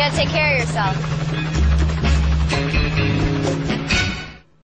You gotta take care of yourself.